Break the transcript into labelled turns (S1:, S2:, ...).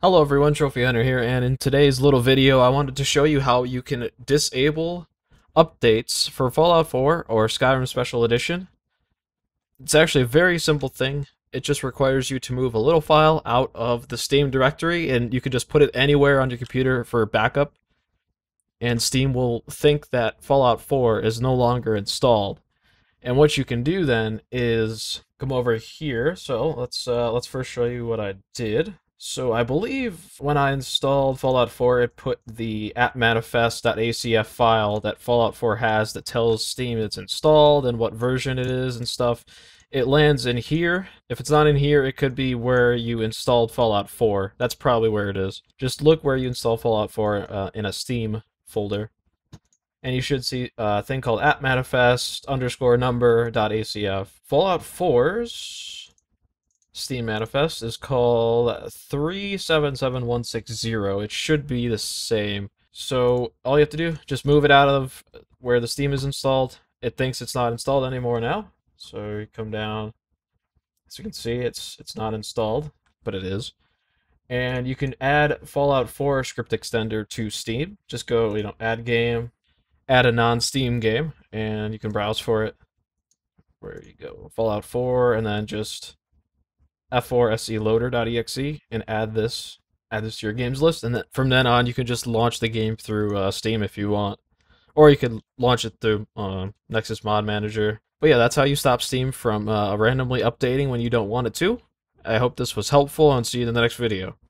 S1: Hello everyone, Trophi Hunter here, and in today's little video I wanted to show you how you can disable updates for Fallout 4 or Skyrim Special Edition. It's actually a very simple thing. It just requires you to move a little file out of the Steam directory and you can just put it anywhere on your computer for backup. And Steam will think that Fallout 4 is no longer installed. And what you can do then is come over here. So let's uh, let's first show you what I did. So I believe when I installed Fallout 4, it put the app-manifest.acf file that Fallout 4 has that tells Steam it's installed and what version it is and stuff. It lands in here. If it's not in here, it could be where you installed Fallout 4. That's probably where it is. Just look where you install Fallout 4 uh, in a Steam folder. And you should see a thing called app-manifest underscore number dot acf. Fallout 4's Steam manifest is called 377160. It should be the same. So all you have to do, just move it out of where the Steam is installed. It thinks it's not installed anymore now. So you come down. As you can see, it's it's not installed, but it is. And you can add Fallout 4 script extender to Steam. Just go, you know, add game, add a non-Steam game, and you can browse for it. Where you go, Fallout 4, and then just f4 loader.exe and add this add this to your games list. And then from then on you can just launch the game through uh, steam if you want. Or you could launch it through uh, nexus mod manager. But yeah that's how you stop steam from uh, randomly updating when you don't want it to. I hope this was helpful and see you in the next video